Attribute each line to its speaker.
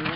Speaker 1: Ui,